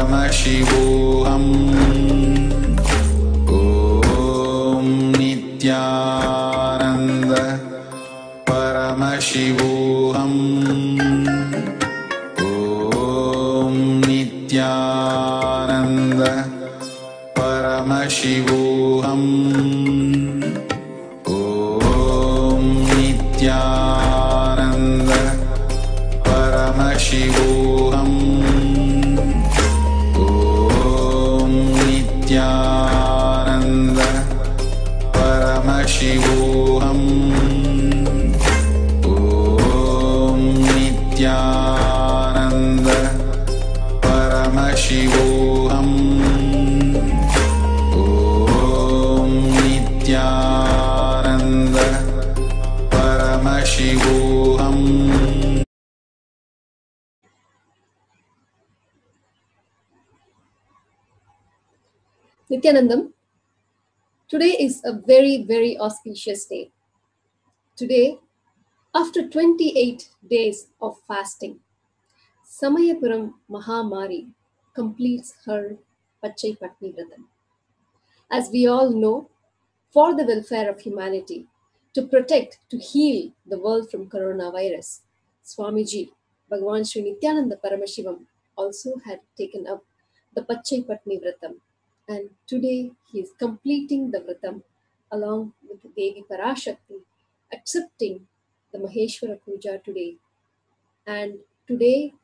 परमशिवोऽहम् Nityanandam, today is a very, very auspicious day. Today, after 28 days of fasting, Samayapuram Mahamari completes her Pachai Pattini Vratam. As we all know, for the welfare of humanity, to protect, to heal the world from coronavirus, Swamiji, Bhagavan Sri Nithyananda Paramashivam also had taken up the Pachai Pattini Vratam and today he is completing the Vratam along with Devi Parashakti, accepting the Maheshwara Puja today. And today,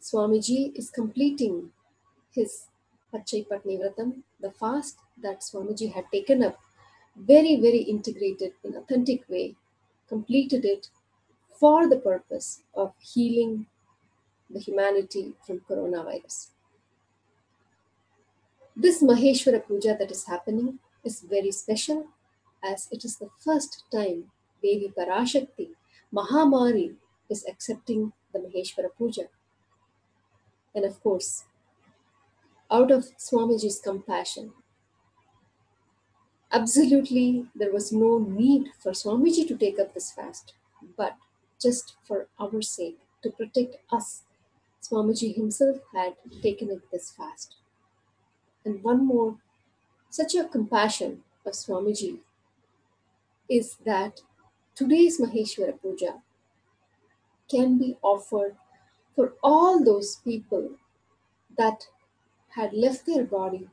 Swamiji is completing his Pachai Vratam, the fast that Swamiji had taken up, very, very integrated in authentic way, completed it for the purpose of healing the humanity from coronavirus. This Maheshwara Puja that is happening is very special as it is the first time Devi Parashakti, Mahamari, is accepting the Maheshwara Puja. And of course, out of Swamiji's compassion, absolutely there was no need for Swamiji to take up this fast, but just for our sake, to protect us, Swamiji himself had taken up this fast. And one more, such a compassion of Swamiji is that today's Maheshwara Puja can be offered for all those people that had left their body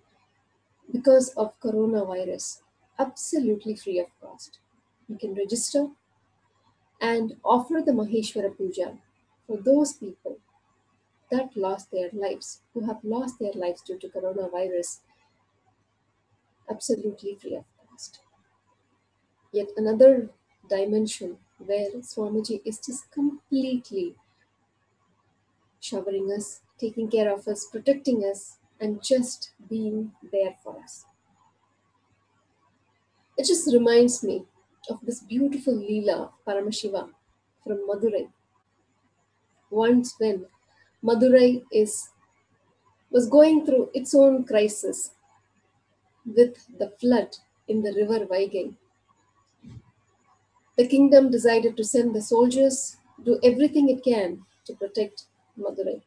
because of coronavirus absolutely free of cost. You can register and offer the Maheshwara Puja for those people that lost their lives, who have lost their lives due to coronavirus, absolutely free of cost. Yet another dimension where Swamiji is just completely showering us, taking care of us, protecting us, and just being there for us. It just reminds me of this beautiful Leela Paramashiva from Madurai. Once when Madurai is was going through its own crisis with the flood in the river Vaigai. The kingdom decided to send the soldiers, do everything it can to protect Madurai.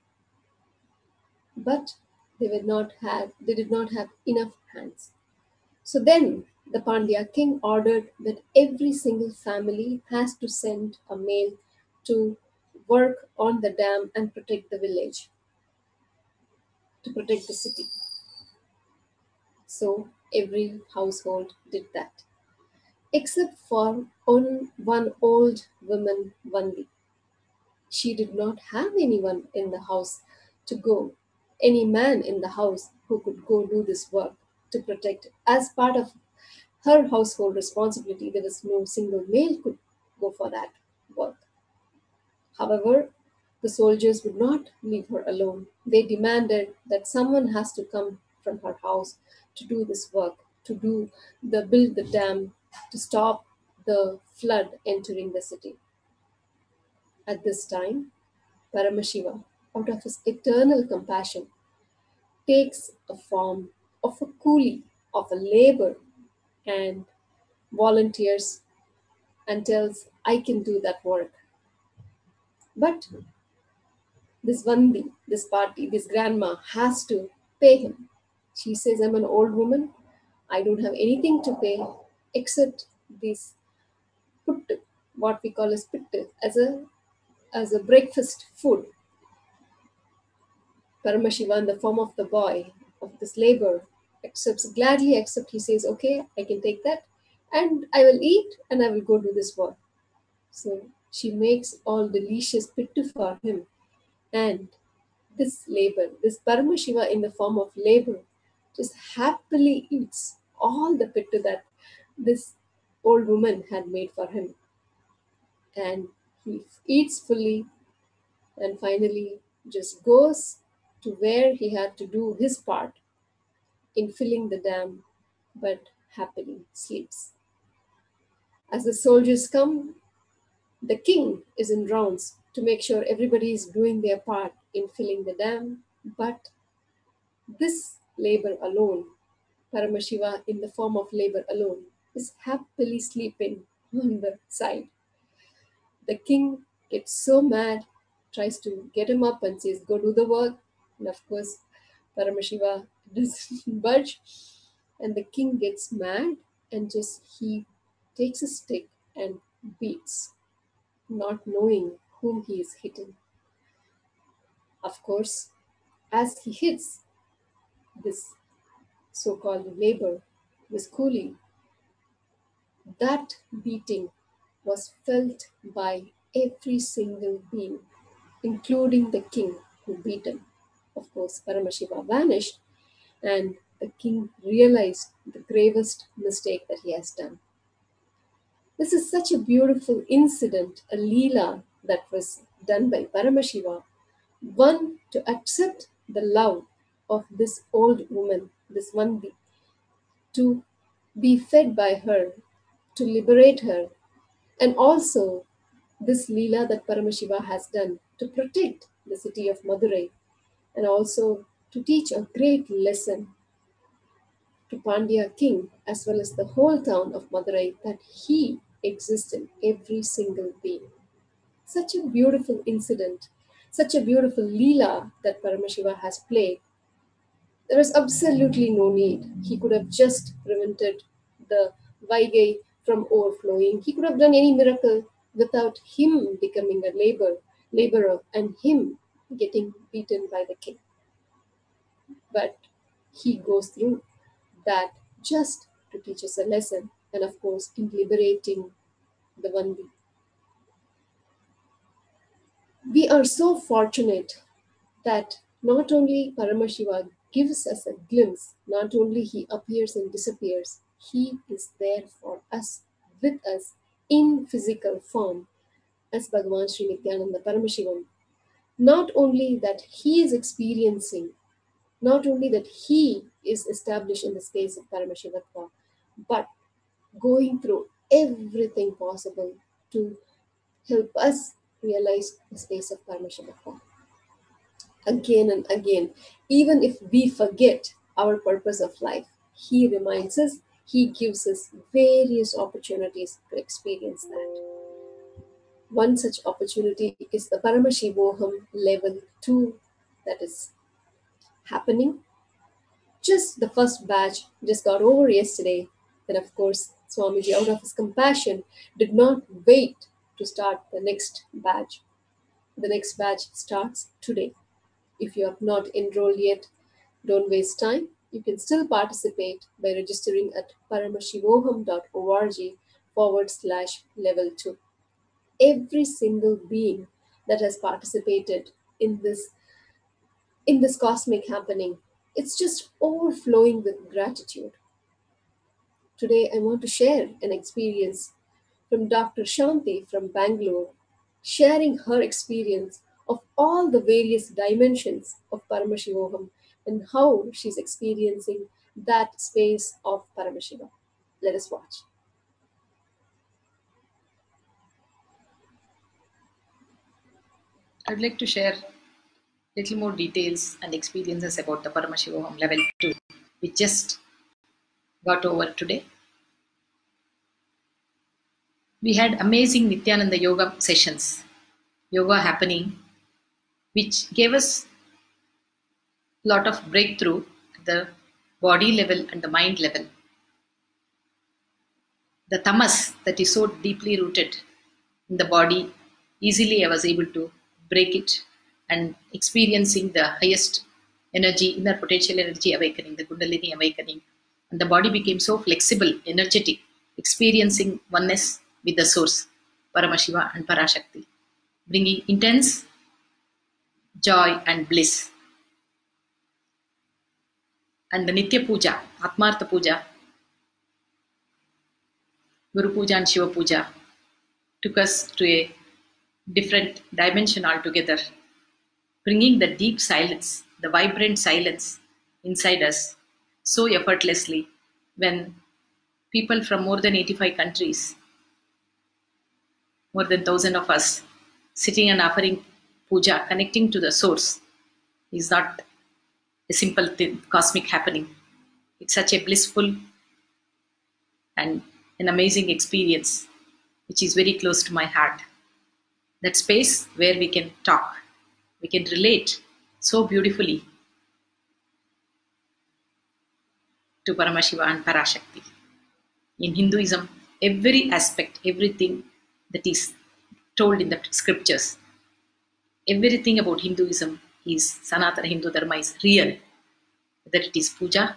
But they not have they did not have enough hands. So then the Pandya king ordered that every single family has to send a male to work on the dam and protect the village, to protect the city. So every household did that, except for on one old woman, Vandi. She did not have anyone in the house to go, any man in the house who could go do this work to protect. As part of her household responsibility, there was no single male could go for that work. However, the soldiers would not leave her alone. They demanded that someone has to come from her house to do this work, to do the build the dam, to stop the flood entering the city. At this time, Paramashiva, out of his eternal compassion, takes a form of a coolie, of a labor, and volunteers and tells, I can do that work. But this Vandi, this party, this grandma has to pay him. She says, I'm an old woman. I don't have anything to pay except this puttu, what we call as pittu, as a as a breakfast food. Paramashiva in the form of the boy of this labor accepts gladly accept he says okay i can take that and i will eat and i will go do this work so she makes all delicious pittu for him and this labor this paramashiva in the form of labor just happily eats all the pittu that this old woman had made for him and he eats fully and finally just goes to where he had to do his part in filling the dam, but happily sleeps. As the soldiers come, the king is in rounds to make sure everybody is doing their part in filling the dam, but this labor alone, Paramashiva in the form of labor alone, is happily sleeping on the side. The king gets so mad, tries to get him up and says, Go do the work. And of course, Paramashiva doesn't budge. And the king gets mad and just he takes a stick and beats, not knowing whom he is hitting. Of course, as he hits this so called labor, this coolie, that beating was felt by every single being, including the king who beat him. Of course, Paramashiva vanished, and the king realized the gravest mistake that he has done. This is such a beautiful incident, a Leela that was done by Paramashiva. One, to accept the love of this old woman, this Vandi, to be fed by her, to liberate her, and also this Leela that Paramashiva has done to protect the city of Madurai and also to teach a great lesson to Pandya king as well as the whole town of Madurai that he exists in every single being. Such a beautiful incident, such a beautiful Leela that Paramashiva has played. There is absolutely no need. He could have just prevented the Vaigai from overflowing. He could have done any miracle without him becoming a labor, laborer and him getting beaten by the king. But he goes through that just to teach us a lesson and of course in liberating the Vandi. We are so fortunate that not only Paramashiva gives us a glimpse, not only he appears and disappears, he is there for us, with us in physical form as Bhagavan Sri Nithyananda Paramashivam. Not only that he is experiencing, not only that he is established in the space of Paramashivatva, but going through everything possible to help us realize the space of Paramashivatva. Again and again, even if we forget our purpose of life, he reminds us, he gives us various opportunities to experience that. One such opportunity is the Paramashivoham level 2 that is happening. Just the first batch just got over yesterday. Then, of course, Swamiji, out of his compassion, did not wait to start the next batch. The next batch starts today. If you have not enrolled yet, don't waste time. You can still participate by registering at paramashivoham.org forward slash level 2. Every single being that has participated in this in this cosmic happening, it's just overflowing with gratitude. Today, I want to share an experience from Dr. Shanti from Bangalore, sharing her experience of all the various dimensions of Paramashivoham and how she's experiencing that space of Paramashiva. Let us watch. I would like to share little more details and experiences about the Paramashivoham level 2, we just got over today. We had amazing Nityananda yoga sessions, yoga happening which gave us a lot of breakthrough at the body level and the mind level. The tamas that is so deeply rooted in the body, easily I was able to break it and experiencing the highest energy, inner potential energy awakening, the Kundalini awakening. And the body became so flexible, energetic, experiencing oneness with the source, Paramashiva and Parashakti, bringing intense joy and bliss. And the Nitya Puja, Atmartha Puja, Guru Puja and Shiva Puja took us to a different dimension altogether, bringing the deep silence, the vibrant silence inside us so effortlessly when people from more than 85 countries, more than 1000 of us, sitting and offering puja, connecting to the source, is not a simple thing, cosmic happening. It's such a blissful and an amazing experience, which is very close to my heart. That space where we can talk, we can relate so beautifully to Paramashiva and Parashakti. In Hinduism, every aspect, everything that is told in the scriptures, everything about Hinduism is Sanatana Hindu Dharma is real. Whether it is puja,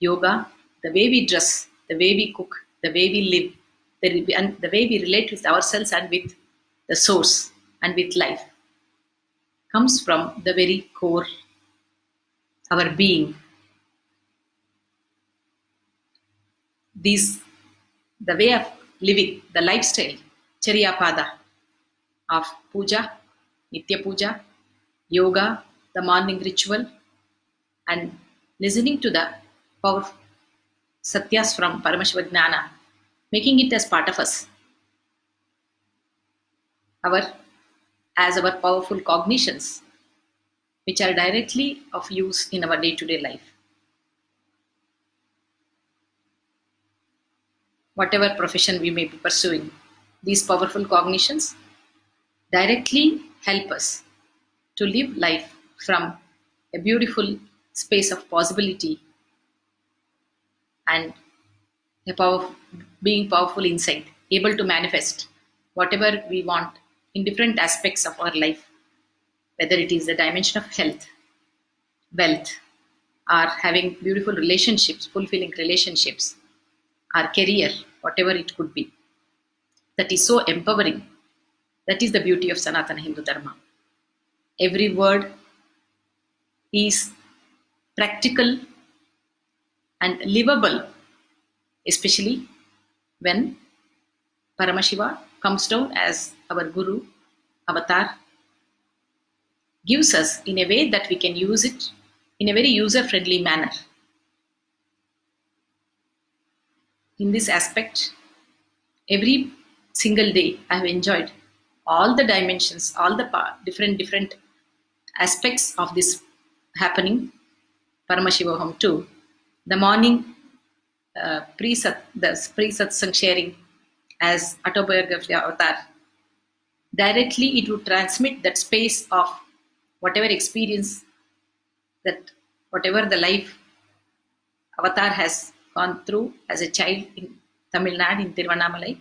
yoga, the way we dress, the way we cook, the way we live, the, and the way we relate with ourselves and with the source and with life comes from the very core, our being. These, the way of living, the lifestyle, Charya Pada of puja, Nitya Puja, yoga, the morning ritual, and listening to the power satyas from Paramashiva Jnana, making it as part of us. Our as our powerful cognitions, which are directly of use in our day-to-day life. Whatever profession we may be pursuing, these powerful cognitions directly help us to live life from a beautiful space of possibility and a power, being powerful inside, able to manifest whatever we want in different aspects of our life, whether it is the dimension of health, wealth, or having beautiful relationships, fulfilling relationships, our career, whatever it could be. That is so empowering. That is the beauty of Sanatana Hindu Dharma. Every word is practical and livable, especially when Paramashiva comes down as our Guru, Avatar, gives us in a way that we can use it in a very user friendly manner. In this aspect, every single day I have enjoyed all the dimensions, all the different different aspects of this happening, Paramashivoham too. The morning uh, pre-sat, the pre-satsang sharing as autobiography avatar, directly it would transmit that space of whatever experience that whatever the life avatar has gone through as a child in Tamil Nadu in Tiruvannamalai,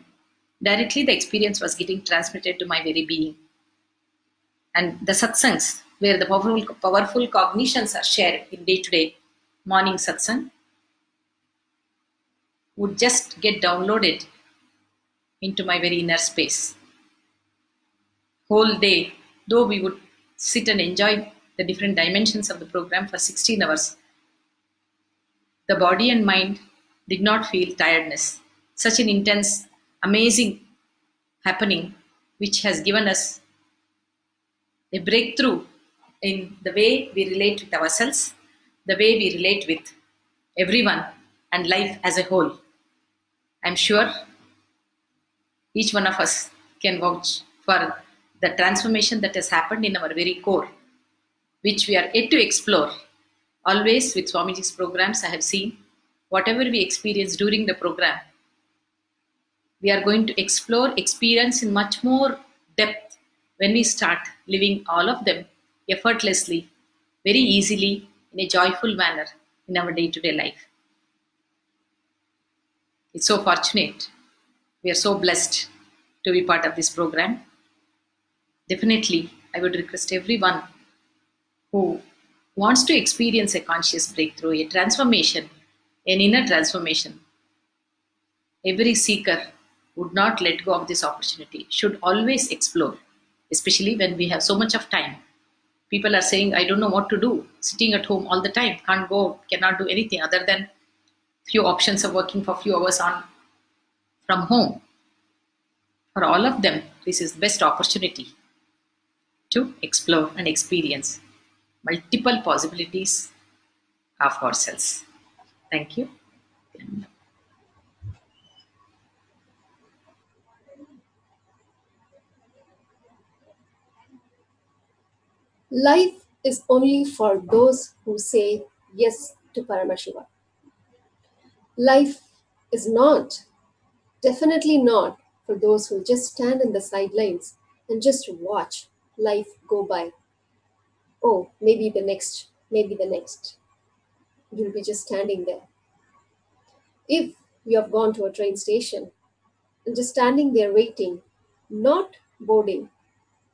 directly the experience was getting transmitted to my very being. And the satsangs, where the powerful, powerful cognitions are shared in day to day morning satsang, would just get downloaded into my very inner space. Whole day, though we would sit and enjoy the different dimensions of the program for 16 hours, the body and mind did not feel tiredness. Such an intense, amazing happening, which has given us a breakthrough in the way we relate with ourselves, the way we relate with everyone, and life as a whole. I'm sure each one of us can vouch for the transformation that has happened in our very core, which we are yet to explore. Always with Swamiji's programs, I have seen whatever we experience during the program, we are going to explore, experience in much more depth when we start living all of them effortlessly, very easily, in a joyful manner in our day to day life. It's so fortunate. We are so blessed to be part of this program. Definitely, I would request everyone who wants to experience a conscious breakthrough, a transformation, an inner transformation. Every seeker would not let go of this opportunity, should always explore, especially when we have so much of time. People are saying, I don't know what to do, sitting at home all the time, can't go, cannot do anything other than few options of working for few hours on from home. For all of them, this is the best opportunity to explore and experience multiple possibilities of ourselves. Thank you. Life is only for those who say yes to Paramashiva. Life is not, definitely not, for those who just stand in the sidelines and just watch life go by. Oh, maybe the next, maybe the next. You'll be just standing there. If you have gone to a train station and just standing there waiting, not boarding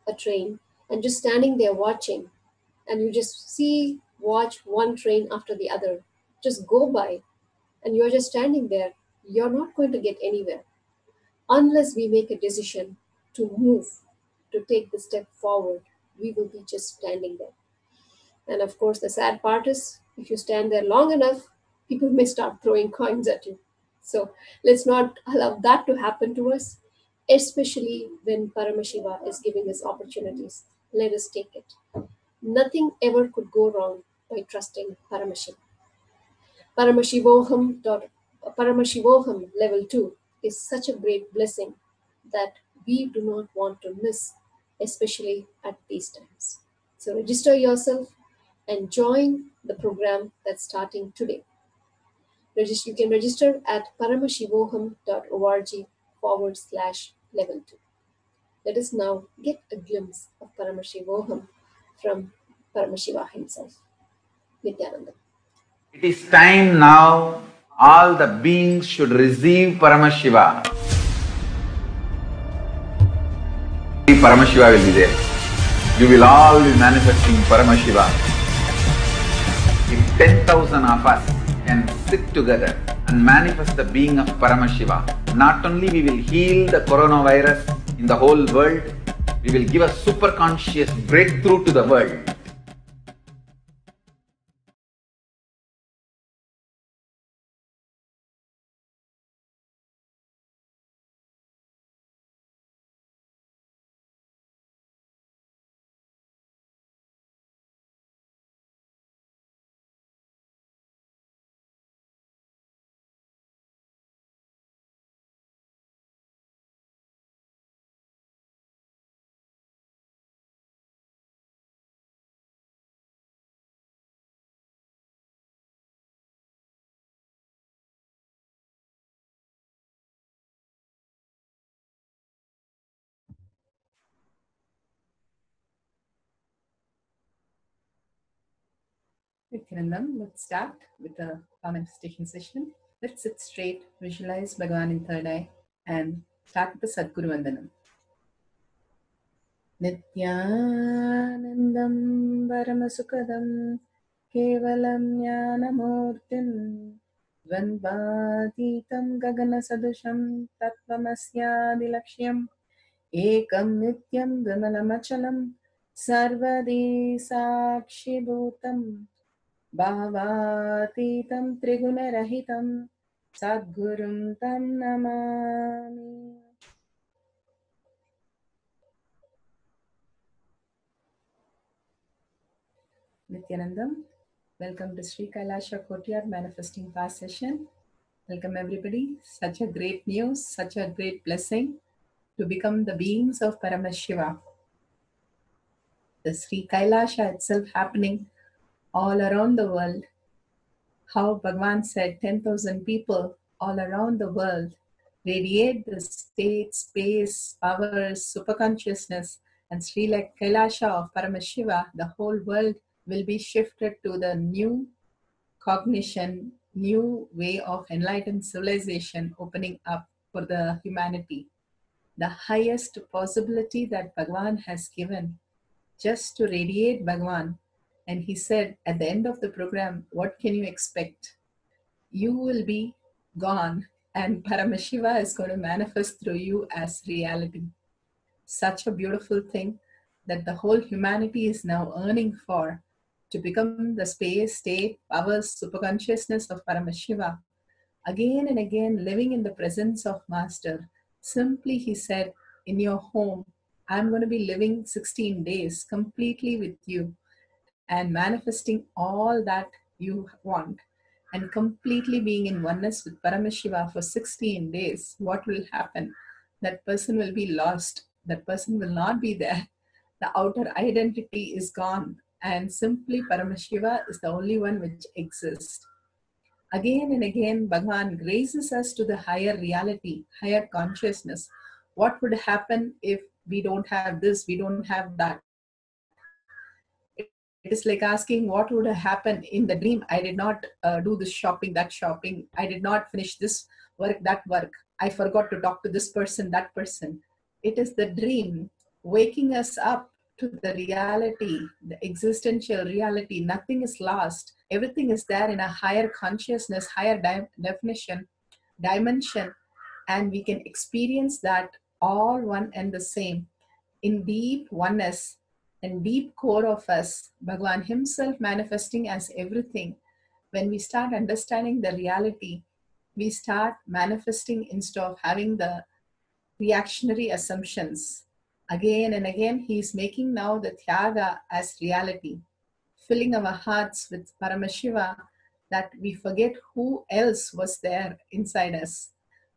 a train, and just standing there watching, and you just see, watch one train after the other just go by, and you're just standing there, you're not going to get anywhere unless we make a decision to move, to take the step forward. We will be just standing there. And of course, the sad part is if you stand there long enough, people may start throwing coins at you. So let's not allow that to happen to us, especially when Paramashiva is giving us opportunities. Let us take it. Nothing ever could go wrong by trusting Paramashiva. Paramashivoham, Paramashivoham level 2 is such a great blessing that we do not want to miss, especially at these times. So register yourself and join the program that's starting today. You can register at paramashivoham.org forward slash level 2. Let us now get a glimpse of Paramashivoham from Paramashiva himself, Nithyananda. It is time now all the beings should receive Paramashiva. Paramashiva will be there. You will all be manifesting Paramashiva. If 10,000 of us can sit together and manifest the being of Paramashiva, not only we will heal the coronavirus in the whole world, we will give a super conscious breakthrough to the world. Nityanandam, let's start with the manifestation session. Let's sit straight, visualize Bhagavan in third eye, and start with the Sadguru Vandanam. नित्यानन्दं परमसुखदं केवलं ज्ञानमूर्तिं द्वन्द्वातीतं गगनसदृशं तत्त्वमस्यादिलक्ष्यम् एकं नित्यं विमलमचलं सर्वदी साक्षिभूतं भावातीतं त्रिगुणरहितं सद्गुरुं तं Namami Nityanandam, welcome to Sri Kailasha Kotyar Manifesting Class session. Welcome everybody. Such a great news, such a great blessing to become the beings of Paramashiva. The Sri Kailasha itself happening all around the world. How Bhagwan said 10,000 people all around the world radiate the state, space, powers, superconsciousness and Sri Kailasha of Paramashiva, the whole world will be shifted to the new cognition, new way of enlightened civilization opening up for the humanity. The highest possibility that Bhagwan has given just to radiate Bhagwan. And he said at the end of the program, What can you expect? You will be gone, and Paramashiva is going to manifest through you as reality. Such a beautiful thing that the whole humanity is now earning for to become the space, state, powers, superconsciousness of Paramashiva. Again and again, living in the presence of Master. Simply, he said, in your home, I'm going to be living 16 days completely with you and manifesting all that you want and completely being in oneness with Paramashiva for 16 days. What will happen? That person will be lost. That person will not be there. The outer identity is gone and simply Paramashiva is the only one which exists. Again and again, Bhagavan raises us to the higher reality, higher consciousness. What would happen if we don't have this, we don't have that? It is like asking what would happen in the dream. I did not uh, do this shopping, that shopping. I did not finish this work, that work. I forgot to talk to this person, that person. It is the dream waking us up to the reality, the existential reality. Nothing is lost. Everything is there in a higher consciousness, higher di- definition, dimension, and we can experience that all one and the same in deep oneness and deep core of us, Bhagwan Himself manifesting as everything. When we start understanding the reality, we start manifesting instead of having the reactionary assumptions Again and again, he is making now the Tyaga as reality, filling our hearts with Paramashiva that we forget who else was there inside us.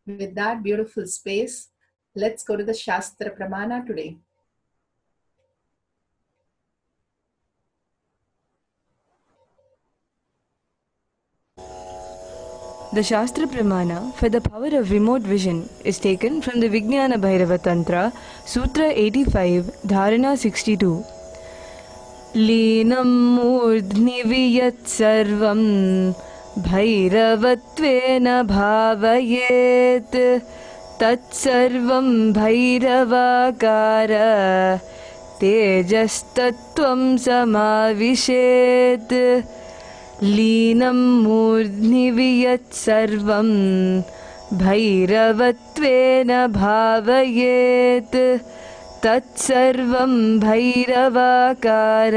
With that beautiful space, let's go to the Shastra Pramana today. The Shastra Pramana for the power of remote vision is taken from the Vijnana Bhairava Tantra, Sutra 85, Dharana 62. लीनं मूर्ध्नि वियत् सर्वं भैरवत्वेन भावयेत् तत्सर्वं भैरवाकार तेजस्तत्त्वं समाविशेत् लीनं मूर्ध्नि वियत् सर्वं भैरवत्वेन भावयेत् तत्सर्वं भैरवाकार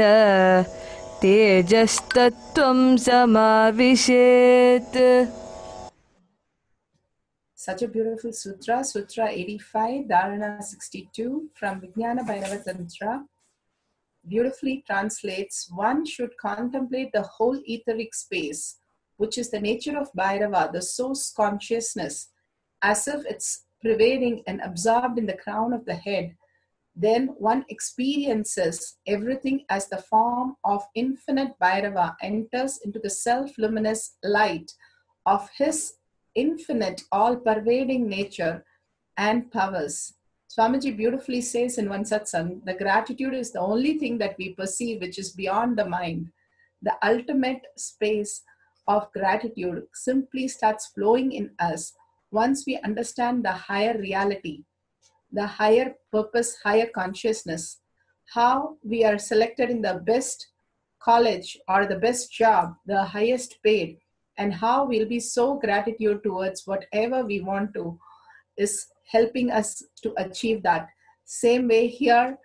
तेजस्तत्त्वं समाविशेत् Such a beautiful sutra, Sutra 85, Dharana 62 from Vijnana Bhairava Tantra. Beautifully translates one should contemplate the whole etheric space, which is the nature of Bhairava, the source consciousness, as if it's pervading and absorbed in the crown of the head. Then one experiences everything as the form of infinite Bhairava enters into the self luminous light of his infinite, all pervading nature and powers. Swamiji beautifully says in one satsang, the gratitude is the only thing that we perceive which is beyond the mind. The ultimate space of gratitude simply starts flowing in us once we understand the higher reality, the higher purpose, higher consciousness, how we are selected in the best college or the best job, the highest paid, and how we'll be so gratitude towards whatever we want to is helping us to achieve that. Same way here,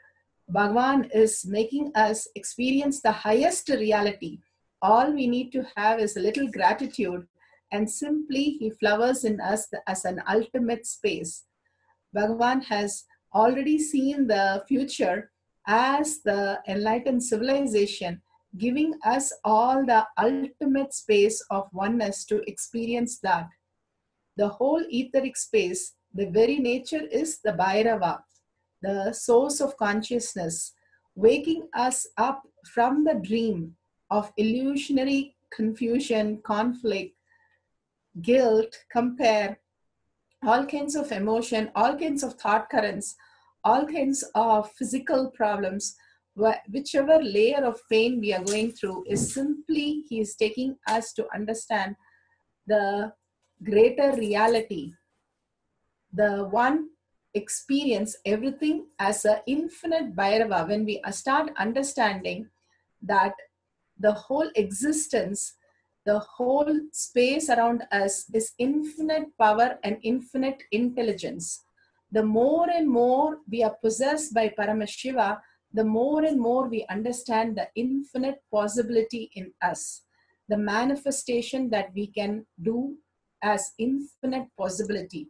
Bhagwan is making us experience the highest reality. All we need to have is a little gratitude, and simply He flowers in us as an ultimate space. Bhagwan has already seen the future as the enlightened civilization, giving us all the ultimate space of oneness to experience that. The whole etheric space the very nature is the Bhairava, the source of consciousness, waking us up from the dream of illusionary confusion, conflict, guilt, compare, all kinds of emotion, all kinds of thought currents, all kinds of physical problems, wh- whichever layer of pain we are going through, is simply He is taking us to understand the greater reality, the one experience everything as an infinite Bhairava. When we start understanding that the whole existence, the whole space around us is infinite power and infinite intelligence. The more and more we are possessed by Paramashiva, the more and more we understand the infinite possibility in us, the manifestation that we can do as infinite possibility.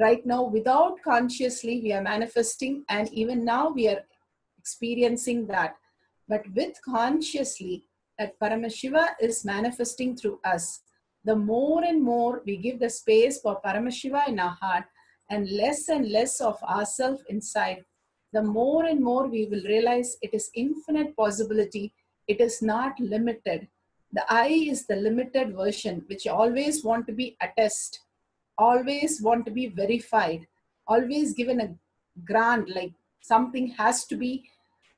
Right now, without consciously, we are manifesting, and even now we are experiencing that. But with consciously, that Paramashiva is manifesting through us. The more and more we give the space for Paramashiva in our heart and less and less of ourselves inside, the more and more we will realize it is infinite possibility. It is not limited. The I is the limited version, which always want to be attest, always want to be verified, always given a grant, like something has to be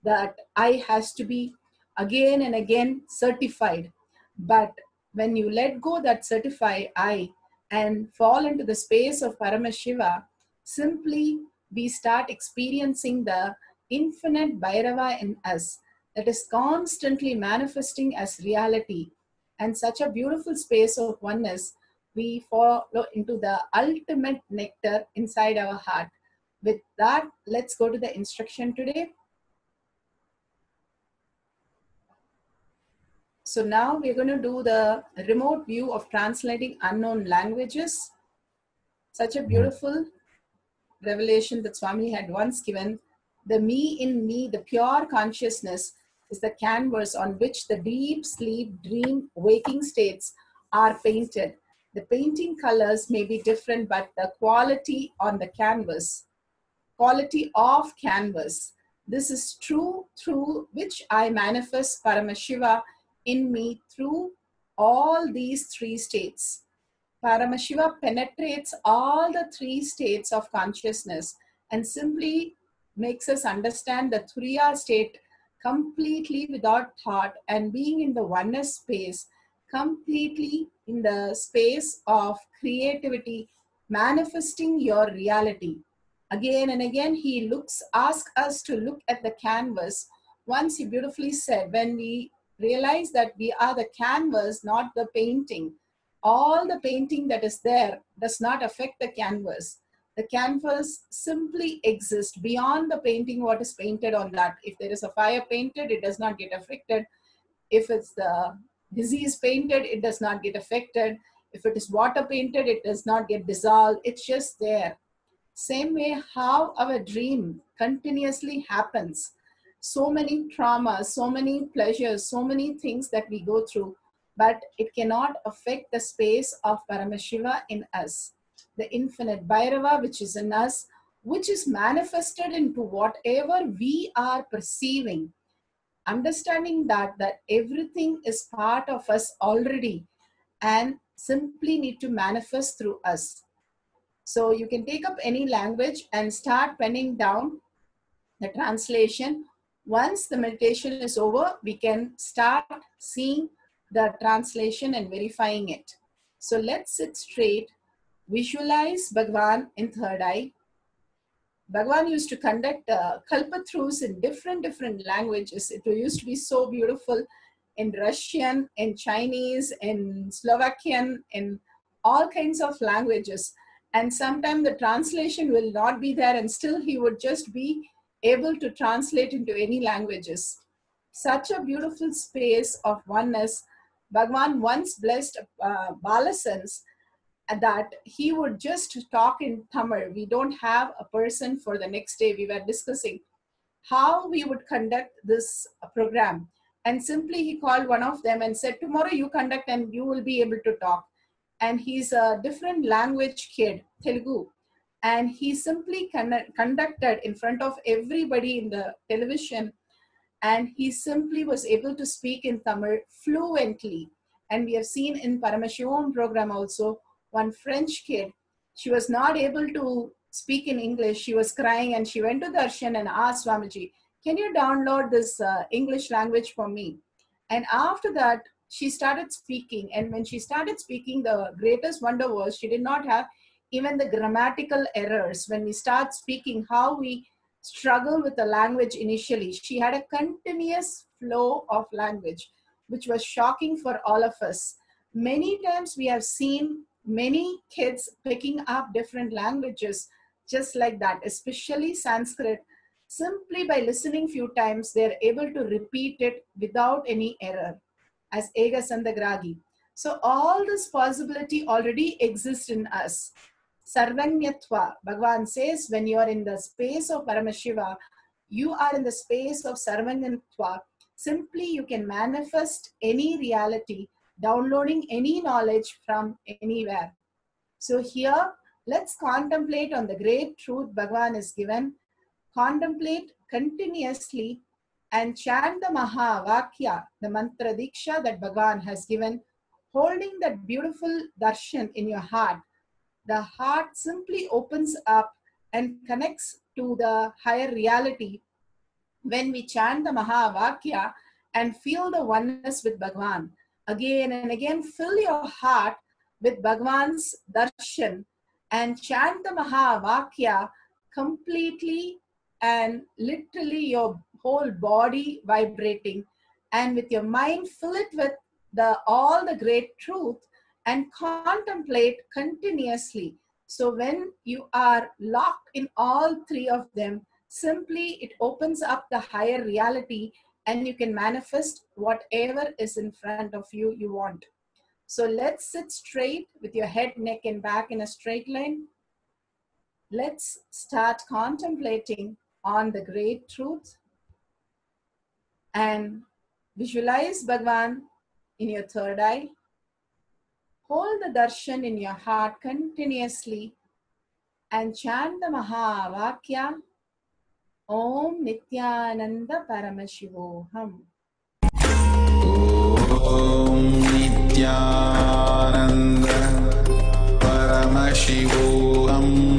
that I has to be again and again certified. But when you let go that certify I and fall into the space of Paramashiva, simply we start experiencing the infinite Bhairava in us that is constantly manifesting as reality. And such a beautiful space of oneness, we follow into the ultimate nectar inside our heart. With that, let's go to the instruction today. So now we're going to do the remote view of translating unknown languages. Such a hmm. beautiful revelation that Swami had once given. The me in me, the pure consciousness, is the canvas on which the deep sleep, dream, waking states are painted. The painting colors may be different, but the quality on the canvas, quality of canvas, this is true through which I manifest Paramashiva in me through all these three states. Paramashiva penetrates all the three states of consciousness and simply makes us understand the Turiya state completely without thought and being in the oneness space, completely in the space of creativity, manifesting your reality. Again and again, he looks, asks us to look at the canvas. Once he beautifully said, when we realize that we are the canvas, not the painting. All the painting that is there does not affect the canvas. The canvas simply exists beyond the painting, what is painted on that. If there is a fire painted, it does not get affected. If it's the disease painted, it does not get affected. If it is water painted, it does not get dissolved. It's just there. Same way, how our dream continuously happens so many traumas, so many pleasures, so many things that we go through, but it cannot affect the space of Paramashiva in us. The infinite Bhairava, which is in us, which is manifested into whatever we are perceiving. Understanding that that everything is part of us already and simply need to manifest through us. So you can take up any language and start penning down the translation once the meditation is over, we can start seeing the translation and verifying it. So let's sit straight, visualize Bhagwan in third eye. Bhagwan used to conduct uh, kalpatarus in different, different languages. It used to be so beautiful in Russian, in Chinese, in Slovakian, in all kinds of languages. And sometimes the translation will not be there, and still he would just be able to translate into any languages. Such a beautiful space of oneness. Bhagwan once blessed uh, Balasants that he would just talk in Tamil. We don't have a person for the next day. We were discussing how we would conduct this program. And simply he called one of them and said, Tomorrow you conduct and you will be able to talk. And he's a different language kid, Telugu and he simply con- conducted in front of everybody in the television and he simply was able to speak in Tamil fluently. And we have seen in Paramashivam program also one French kid, she was not able to speak in English, she was crying and she went to Darshan and asked Swamiji, Can you download this uh, English language for me? And after that, she started speaking. And when she started speaking, the greatest wonder was she did not have even the grammatical errors. When we start speaking, how we struggle with the language initially, she had a continuous flow of language, which was shocking for all of us. Many times we have seen many kids picking up different languages just like that, especially Sanskrit. Simply by listening few times, they're able to repeat it without any error as Ega Sandagragi. So all this possibility already exists in us. Sarvanyatva, Bhagavan says, when you are in the space of Paramashiva, you are in the space of Sarvanyatva. Simply you can manifest any reality, downloading any knowledge from anywhere. So here, let's contemplate on the great truth Bhagavan is given. Contemplate continuously and chant the Mahavakya, the mantra diksha that Bhagavan has given, holding that beautiful darshan in your heart. The heart simply opens up and connects to the higher reality when we chant the Mahavakya and feel the oneness with Bhagavan. Again and again, fill your heart with Bhagwan's darshan and chant the Mahavakya completely and literally your whole body vibrating. And with your mind fill it with the all the great truth and contemplate continuously. So when you are locked in all three of them simply it opens up the higher reality and you can manifest whatever is in front of you you want so let's sit straight with your head neck and back in a straight line let's start contemplating on the great truth and visualize Bhagwan in your third eye. Hold the darshan in your heart continuously and chant the Mahavakya ॐ नित्यानन्दपरमशिवोऽहम् ॐ नित्यानन्द परमशिवोऽहम्।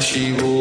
टिङ्ग्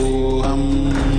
म्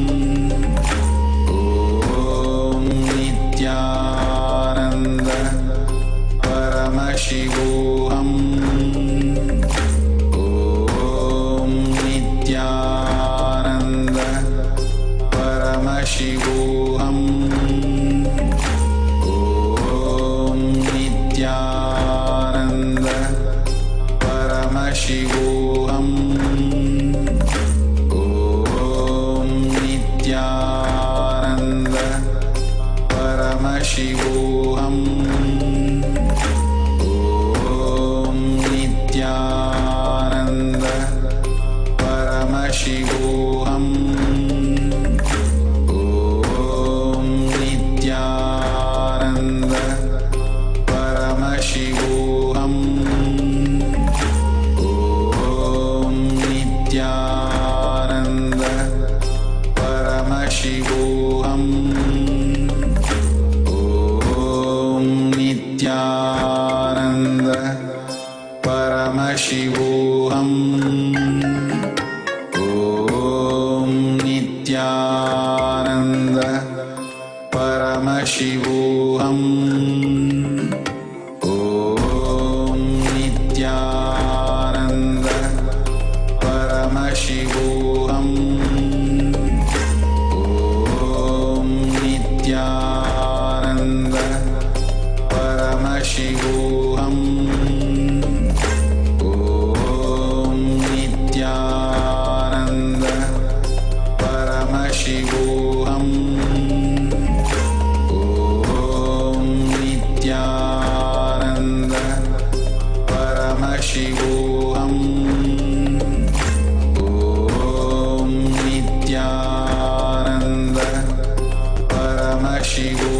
she will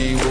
she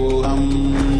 हम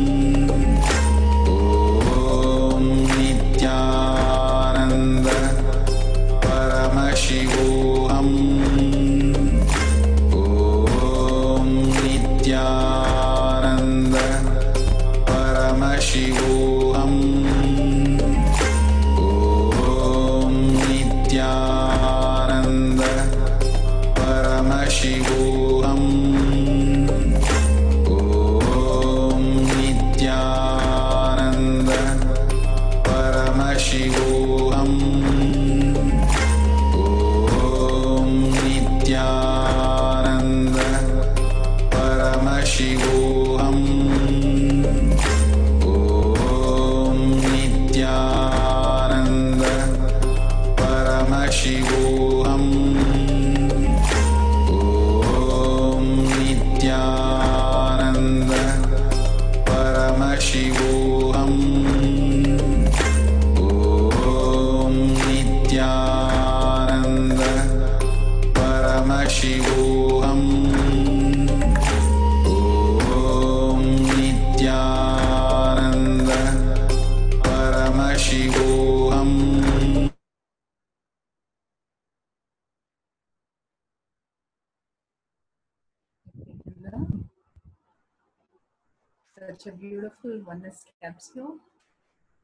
oneness capsule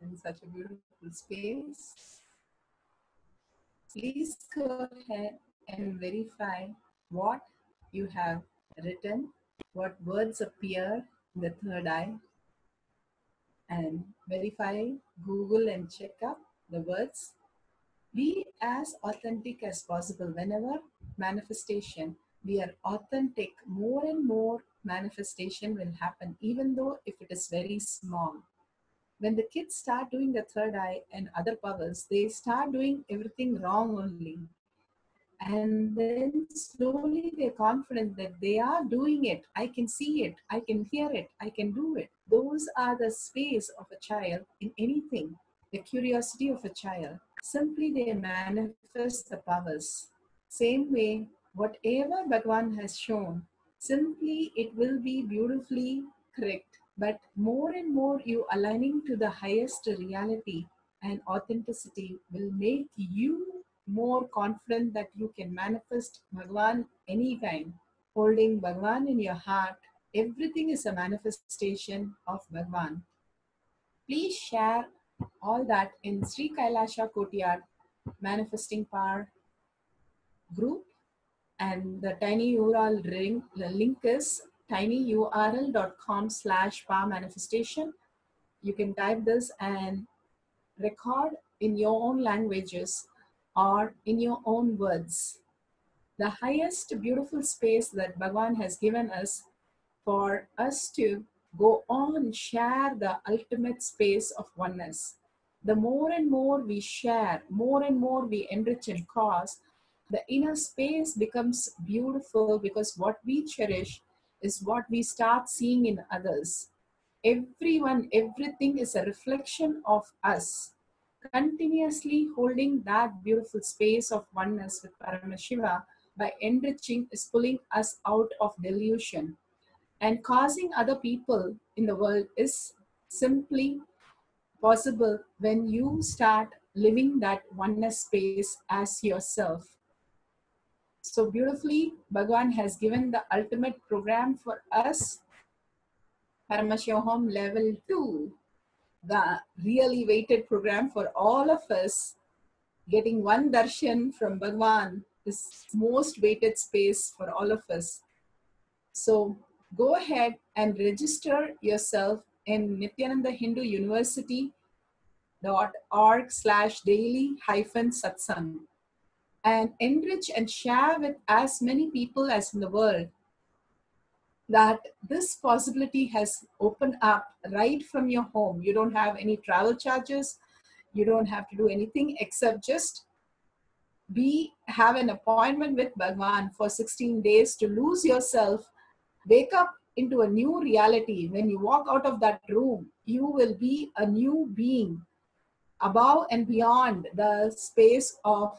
in such a beautiful space. Please go ahead and verify what you have written, what words appear in the third eye, and verify, Google, and check up the words. Be as authentic as possible whenever manifestation. We are authentic, more and more manifestation will happen, even though if it is very small when the kids start doing the third eye and other powers, they start doing everything wrong only. And then slowly they're confident that they are doing it. I can see it. I can hear it. I can do it. Those are the space of a child in anything, the curiosity of a child. Simply they manifest the powers. Same way, whatever Bhagwan has shown, simply it will be beautifully correct but more and more you aligning to the highest reality and authenticity will make you more confident that you can manifest Bhagwan anytime. Holding Bhagwan in your heart, everything is a manifestation of Bhagwan. Please share all that in Sri Kailasha Kotiyar Manifesting Power group and the tiny URL link, the link is tinyurl.com slash power manifestation. You can type this and record in your own languages or in your own words. The highest beautiful space that Bhagwan has given us for us to go on share the ultimate space of oneness. The more and more we share, more and more we enrich and cause, the inner space becomes beautiful because what we cherish is what we start seeing in others. Everyone, everything is a reflection of us. Continuously holding that beautiful space of oneness with Paramashiva by enriching is pulling us out of delusion. And causing other people in the world is simply possible when you start living that oneness space as yourself. So beautifully, Bhagwan has given the ultimate program for us, Paramashivoham level 2, the really weighted program for all of us. Getting one darshan from Bhagwan is most weighted space for all of us. So go ahead and register yourself in Nithyananda Hindu University dot org slash daily hyphen satsang and enrich and share with as many people as in the world that this possibility has opened up right from your home. You don't have any travel charges. You don't have to do anything except just be have an appointment with Bhagwan for 16 days to lose yourself, wake up into a new reality. When you walk out of that room, you will be a new being above and beyond the space of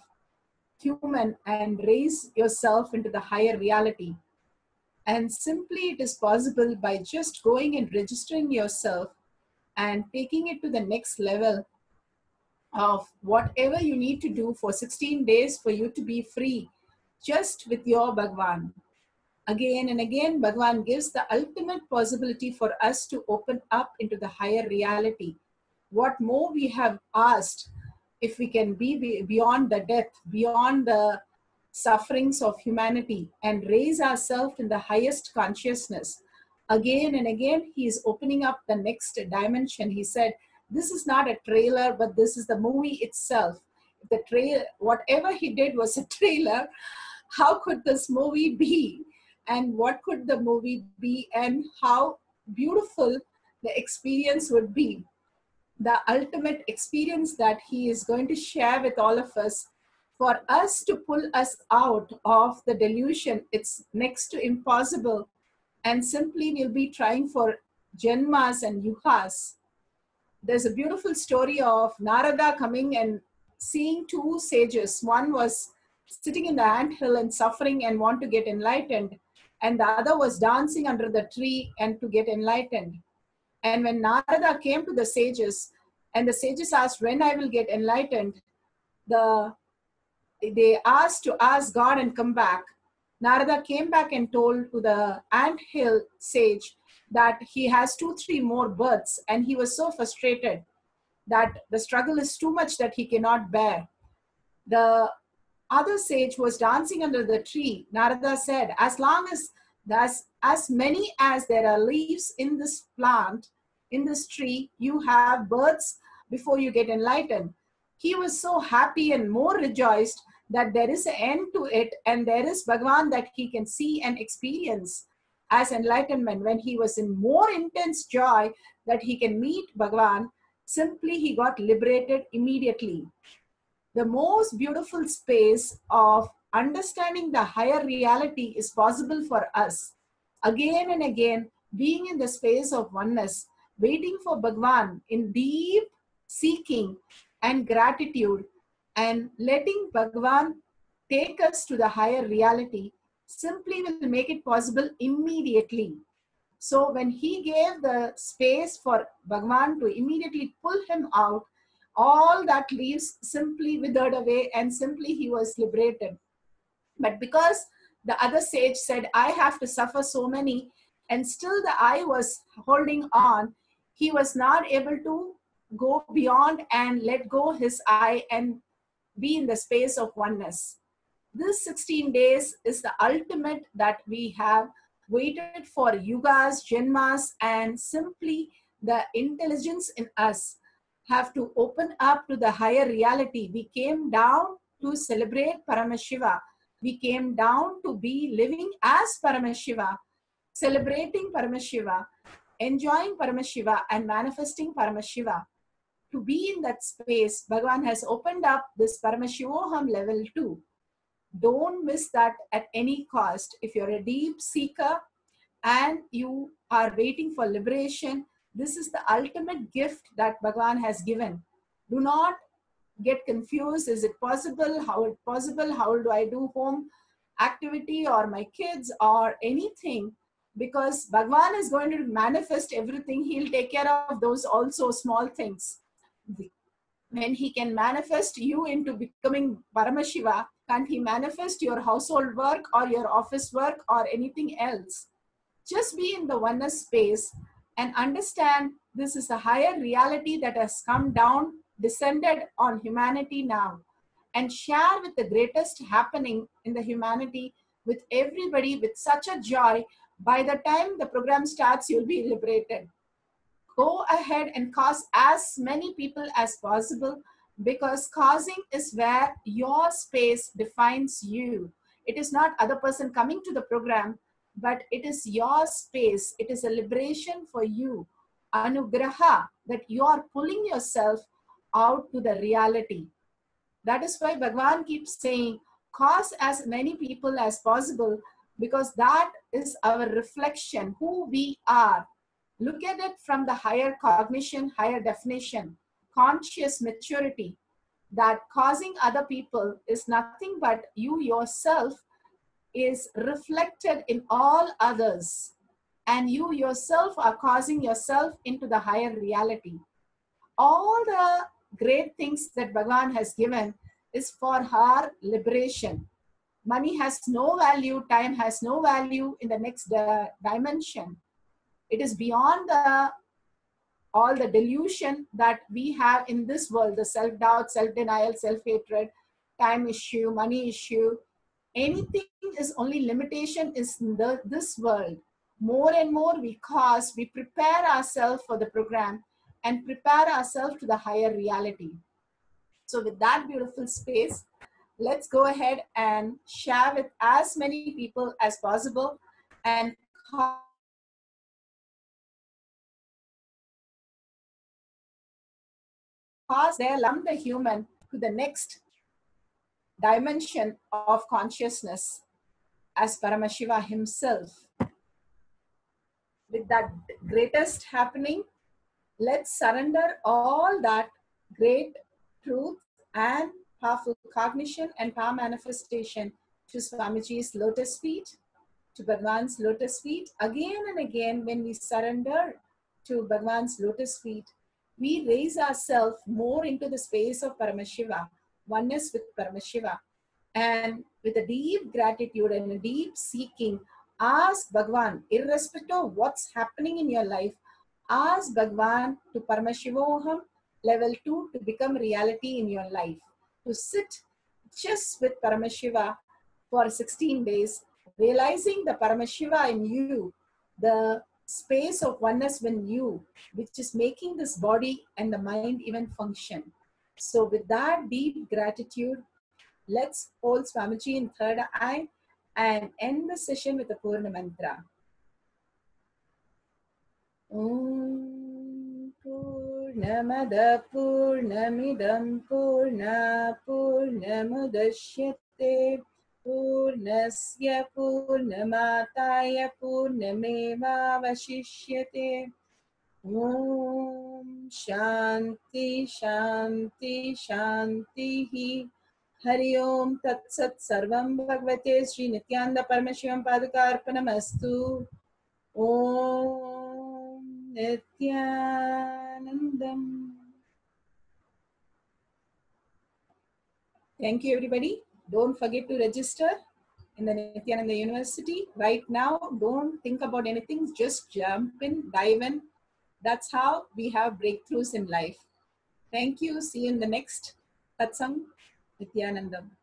human and raise yourself into the higher reality. And simply it is possible by just going and registering yourself and taking it to the next level of whatever you need to do for 16 days for you to be free just with your Bhagwan. Again and again, Bhagwan gives the ultimate possibility for us to open up into the higher reality. What more we have asked if we can be be- beyond the death, beyond the sufferings of humanity, and raise ourselves in the highest consciousness. Again and again, he is opening up the next dimension. He said, This is not a trailer, but this is the movie itself. The trailer, whatever he did was a trailer. How could this movie be? And what could the movie be? And how beautiful the experience would be the ultimate experience that he is going to share with all of us for us to pull us out of the delusion it's next to impossible and simply we'll be trying for janmas and yugas there's a beautiful story of narada coming and seeing two sages. One was sitting in the ant hill and suffering and want to get enlightened and the other was dancing under the tree and to get enlightened and when Narada came to the sages, and the sages asked, When I will get enlightened, the they asked to ask God and come back. Narada came back and told to the ant hill sage that he has two, three more births, and he was so frustrated that the struggle is too much that he cannot bear. The other sage was dancing under the tree. Narada said, As long as as, as many as there are leaves in this plant, in this tree, you have birds before you get enlightened. He was so happy and more rejoiced that there is an end to it and there is Bhagwan that he can see and experience as enlightenment. When he was in more intense joy that he can meet Bhagwan, simply he got liberated immediately. The most beautiful space of understanding the higher reality is possible for us. Again and again, being in the space of oneness, waiting for Bhagwan in deep seeking and gratitude, and letting Bhagwan take us to the higher reality simply will make it possible immediately. So, when he gave the space for Bhagwan to immediately pull him out, all that leaves simply withered away and simply he was liberated. But because the other sage said, I have to suffer so many, and still the eye was holding on, he was not able to go beyond and let go his eye and be in the space of oneness. This 16 days is the ultimate that we have waited for yugas, janmas, and simply the intelligence in us have to open up to the higher reality. We came down to celebrate Paramashiva we came down to be living as Paramashiva, celebrating Paramashiva, enjoying Paramashiva, and manifesting Paramashiva. To be in that space, Bhagavan has opened up this Paramashivoham level too. Don't miss that at any cost. If you're a deep seeker and you are waiting for liberation, this is the ultimate gift that Bhagavan has given. Do not get confused. Is it possible? How it possible? How do i do home activity or my kids or anything? Because bhagwan is going to manifest everything. He'll take care of those also small things. When he can manifest you into becoming paramashiva can't he manifest your household work or your office work or anything else? Just be in the oneness space and understand this is a higher reality that has come down descended on humanity now and share with the greatest happening in the humanity with everybody with such a joy. By the time the program starts you'll be liberated. Go ahead and cause as many people as possible because causing is where your space defines you. It is not other person coming to the program but it is your space. It is a liberation for you. Anugraha that you are pulling yourself out to the reality. That is why Bhagwan keeps saying, cause as many people as possible because that is our reflection, who we are. Look at it from the higher cognition, higher definition, conscious maturity, that causing other people is nothing but you yourself is reflected in all others. And you yourself are causing yourself into the higher reality. All the great things that Bhagavan has given is for her liberation. Money has no value, time has no value in the next uh, dimension. It is beyond the all the delusion that we have in this world the self doubt, self denial, self hatred, time issue, money issue. Anything is only limitation is in the, this world. More and more we cause, we prepare ourselves for the program and prepare ourselves to the higher reality. So, with that beautiful space, let's go ahead and share with as many people as possible and cause their lump the human to the next dimension of consciousness as Paramashiva himself. With that greatest happening, let's surrender all that great truth and powerful cognition and power manifestation to Swamiji's lotus feet, to Bhagwan's lotus feet. Again and again, when we surrender to Bhagwan's lotus feet, we raise ourselves more into the space of Paramashiva, oneness with Paramashiva. And with a deep gratitude and a deep seeking, ask Bhagwan, irrespective of what's happening in your life, ask Bhagwan to Paramashivoham level 2 to become reality in your life. To sit just with Paramashiva for 16 days, realizing the Paramashiva in you, the space of oneness in you, which is making this body and the mind even function. So, with that deep gratitude, let's hold Swamiji in third eye and end the session with a Purna mantra. पूर्णमद पूर्णमदपूर्णमिदं पूर्णा पूर्णमुदश्यते पूर्णस्य पूर्णमाताय पूर्णमेवावशिष्यते। ॐ शान्ति शान्ति, शान्तिः। हरि ओम तत्सत् सर्वं भगवते। श्री नित्यानंद परमशिवं पादुकार्पणमस्तु। ओम Nithyanandam. Thank you, everybody. Don't forget to register in the Nithyananda University. Right now, don't think about anything, just jump in, dive in. That's how we have breakthroughs in life. Thank you. See you in the next Satsang, Nithyanandam.